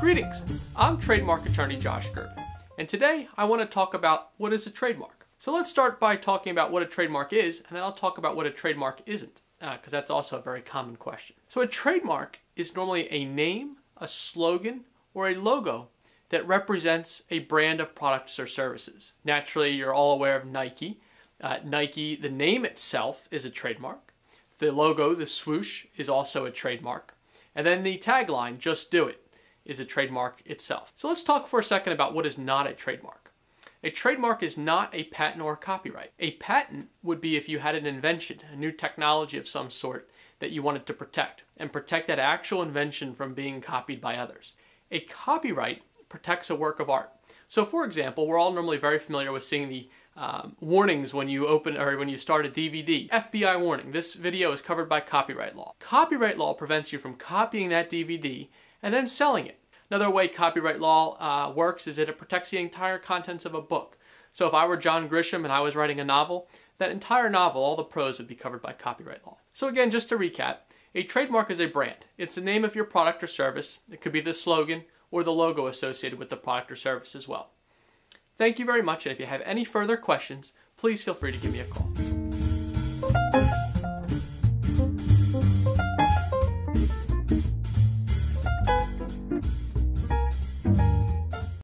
Greetings, I'm trademark attorney Josh Gerben, and today I want to talk about what is a trademark. So let's start by talking about what a trademark is, and then I'll talk about what a trademark isn't, because uh, that's also a very common question. So a trademark is normally a name, a slogan, or a logo that represents a brand of products or services. Naturally, you're all aware of Nike. Uh, Nike, the name itself is a trademark. The logo, the swoosh, is also a trademark. And then the tagline, just do it, is a trademark itself. So let's talk for a second about what is not a trademark. A trademark is not a patent or a copyright. A patent would be if you had an invention, a new technology of some sort that you wanted to protect, and protect that actual invention from being copied by others. A copyright protects a work of art. So for example, we're all normally very familiar with seeing the um, warnings when you open or when you start a DVD. FBI warning, this video is covered by copyright law. Copyright law prevents you from copying that DVD and then selling it. Another way copyright law uh, works is that it protects the entire contents of a book. So if I were John Grisham and I was writing a novel, that entire novel, all the prose would be covered by copyright law. So again, just to recap, a trademark is a brand. It's the name of your product or service. It could be the slogan or the logo associated with the product or service as well. Thank you very much, and if you have any further questions, please feel free to give me a call.